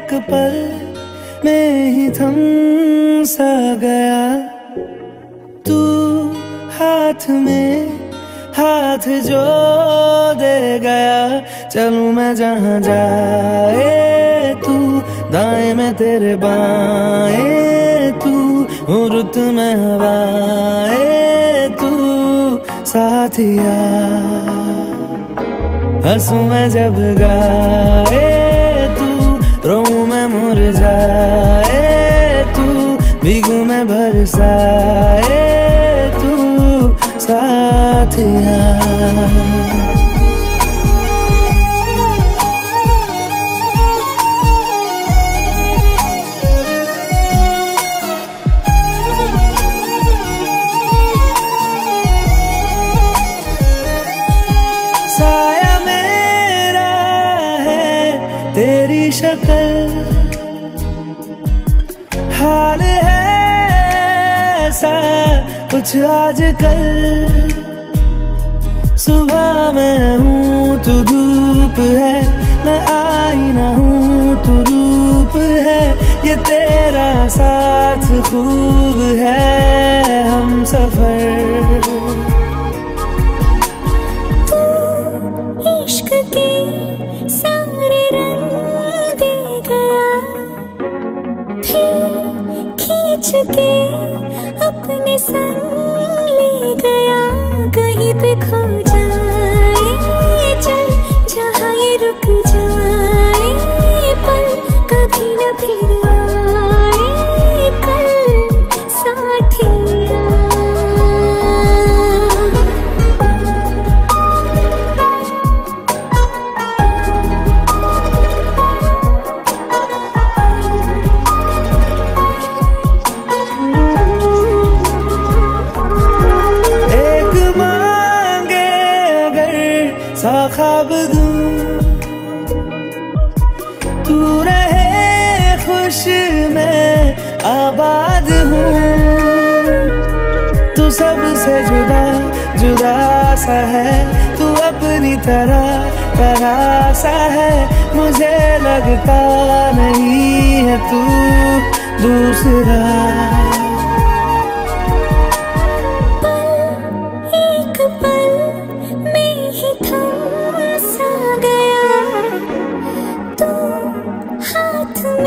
एक पल में ही थम सा गया। तू हाथ में हाथ जो दे गया। चलू मैं जहाँ जाए तू, दाएँ में तेरे बाएँ तू रुत में हवाए तू साथिया हंसू मैं जब गाए मुरझाए तू भीगू मैं बरसाए तू साथ है तेरी शक्ल हाल है ऐसा कुछ आज कल सुबह मैं हूँ तू धूप है, मैं आई ना हूँ तू रूप है। ये तेरा साथ खूब है हम सफ़र। इश्क के खींच अपने संग ले गया कहीं पे खो सा ख्वाब दूँ तू रहे खुश मैं आबाद हूँ तू सबसे जुदा जुदा सा है तू अपनी तरह तरह सा है मुझे लगता नहीं है तू दूसरा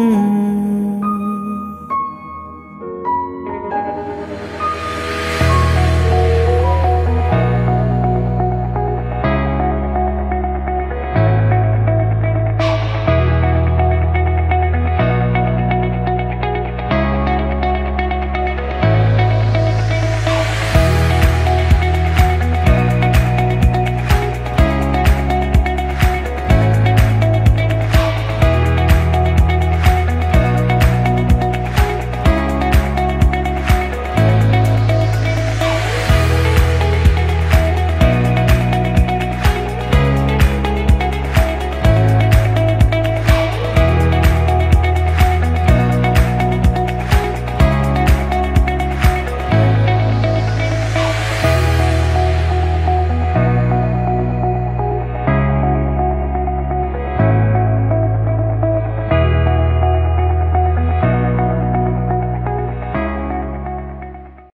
mm.